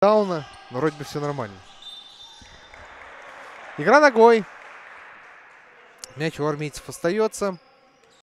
Дауна, но вроде бы все нормально. Игра ногой. Мяч у армейцев остается.